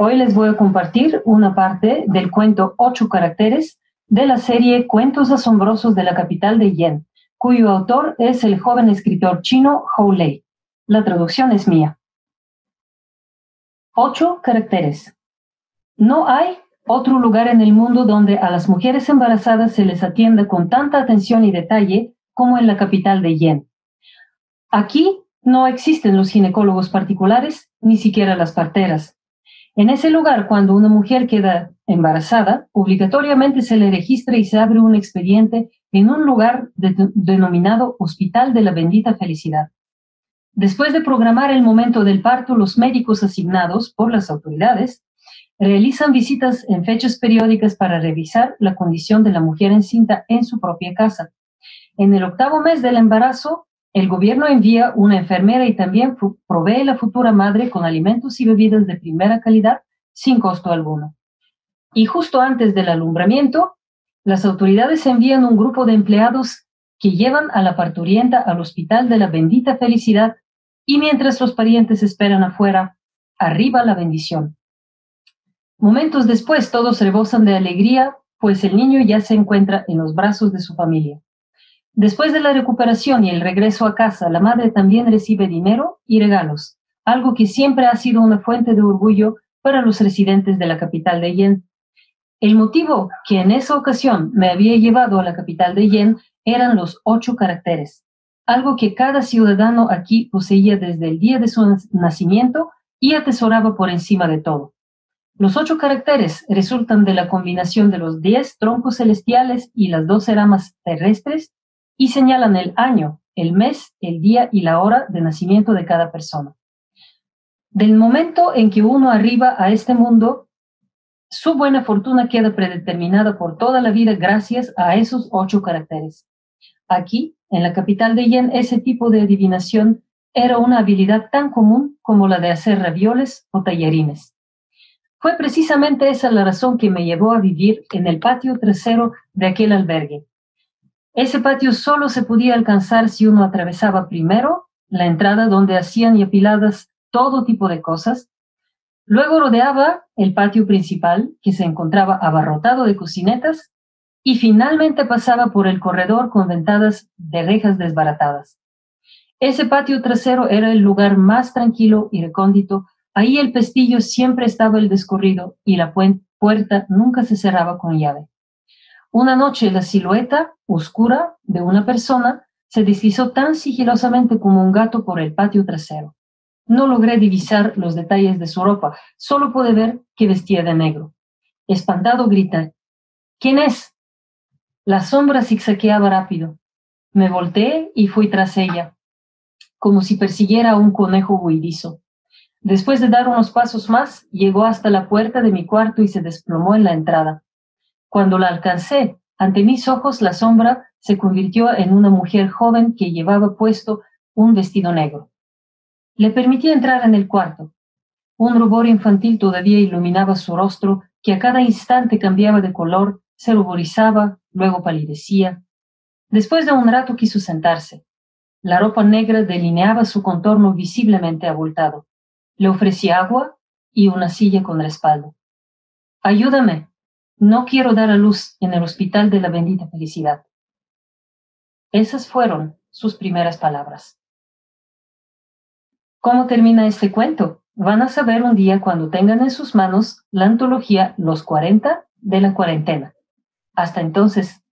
Hoy les voy a compartir una parte del cuento Ocho caracteres de la serie Cuentos asombrosos de la capital de Yen, cuyo autor es el joven escritor chino Hou Lei. La traducción es mía. Ocho caracteres. No hay otro lugar en el mundo donde a las mujeres embarazadas se les atienda con tanta atención y detalle como en la capital de Yen. Aquí no existen los ginecólogos particulares, ni siquiera las parteras. En ese lugar, cuando una mujer queda embarazada, obligatoriamente se le registra y se abre un expediente en un lugar denominado Hospital de la Bendita Felicidad. Después de programar el momento del parto, los médicos asignados por las autoridades realizan visitas en fechas periódicas para revisar la condición de la mujer encinta en su propia casa. En el octavo mes del embarazo, el gobierno envía una enfermera y también provee a la futura madre con alimentos y bebidas de primera calidad sin costo alguno. Y justo antes del alumbramiento, las autoridades envían un grupo de empleados que llevan a la parturienta al hospital de la bendita felicidad y mientras los parientes esperan afuera, arriba la bendición. Momentos después todos rebosan de alegría, pues el niño ya se encuentra en los brazos de su familia. Después de la recuperación y el regreso a casa, la madre también recibe dinero y regalos, algo que siempre ha sido una fuente de orgullo para los residentes de la capital de Yen. El motivo que en esa ocasión me había llevado a la capital de Yen eran los ocho caracteres, algo que cada ciudadano aquí poseía desde el día de su nacimiento y atesoraba por encima de todo. Los ocho caracteres resultan de la combinación de los diez troncos celestiales y las doce ramas terrestres y señalan el año, el mes, el día y la hora de nacimiento de cada persona. Del momento en que uno arriba a este mundo, su buena fortuna queda predeterminada por toda la vida gracias a esos ocho caracteres. Aquí, en la capital de Yen, ese tipo de adivinación era una habilidad tan común como la de hacer ravioles o tallarines. Fue precisamente esa la razón que me llevó a vivir en el patio trasero de aquel albergue, ese patio solo se podía alcanzar si uno atravesaba primero la entrada donde hacían y apiladas todo tipo de cosas, luego rodeaba el patio principal que se encontraba abarrotado de cocinetas y finalmente pasaba por el corredor con ventanas de rejas desbaratadas. Ese patio trasero era el lugar más tranquilo y recóndito. Ahí el pestillo siempre estaba el descorrido y la puerta nunca se cerraba con llave. Una noche la silueta oscura de una persona se deslizó tan sigilosamente como un gato por el patio trasero. No logré divisar los detalles de su ropa, solo pude ver que vestía de negro. Espantado grité, ¿quién es? La sombra zigzagueaba rápido. Me volteé y fui tras ella, como si persiguiera a un conejo huidizo. Después de dar unos pasos más, llegó hasta la puerta de mi cuarto y se desplomó en la entrada. Cuando la alcancé, ante mis ojos la sombra se convirtió en una mujer joven que llevaba puesto un vestido negro. Le permití entrar en el cuarto. Un rubor infantil todavía iluminaba su rostro, que a cada instante cambiaba de color, se ruborizaba, luego palidecía. Después de un rato quiso sentarse. La ropa negra delineaba su contorno visiblemente abultado. Le ofrecí agua y una silla con respaldo. Ayúdame, no quiero dar a luz en el hospital de la bendita felicidad. Esas fueron sus primeras palabras. ¿Cómo termina este cuento? Van a saber un día cuando tengan en sus manos la antología Los 40 de la cuarentena. Hasta entonces,